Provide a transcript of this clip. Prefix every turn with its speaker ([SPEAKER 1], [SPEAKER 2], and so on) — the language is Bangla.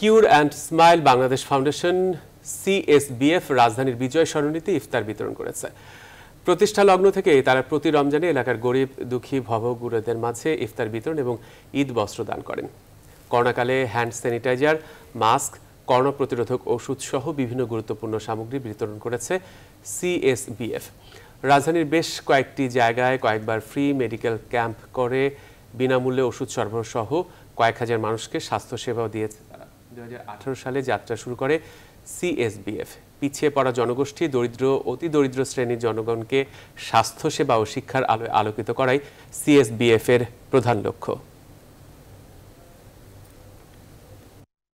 [SPEAKER 1] Cure and smile Bangladesh foundation CSBF রাজধানীর বিজয় সরণিতে ইফতার বিতরণ করেছে। প্রতিষ্ঠা লগ্ন থেকে তারা প্রতি রমজানে এলাকার গরিব, দুঃখী ভবগুরুদের মাঝে ইফতার বিতরণ এবং ঈদ বস্ত্র দান করেন। করোনাকালে হ্যান্ড স্যানিটাইজার, মাস্ক করোনা প্রতিরোধক ওষুধ সহ বিভিন্ন গুরুত্বপূর্ণ সামগ্রী বিতরণ করেছে সিএসবিএফ। রাজধানীর বেশ কয়েকটি জায়গায় কয়েকবার ফ্রি মেডিকেল ক্যাম্প করে, বিনামূল্যে ওষুধ সরবরাহ সহ কয়েক হাজার মানুষকে স্বাস্থ্যসেবাও দিয়েছে দু হাজার আঠারো সালে যাত্রা শুরু করে সিএসবিএফ পিছিয়ে পড়া জনগোষ্ঠী দরিদ্র, অতি দরিদ্র শ্রেণির জনগণকে স্বাস্থ্যসেবা ও শিক্ষার আলোয় আলোকিত করাই সিএসবিএফ এর প্রধান লক্ষ্য।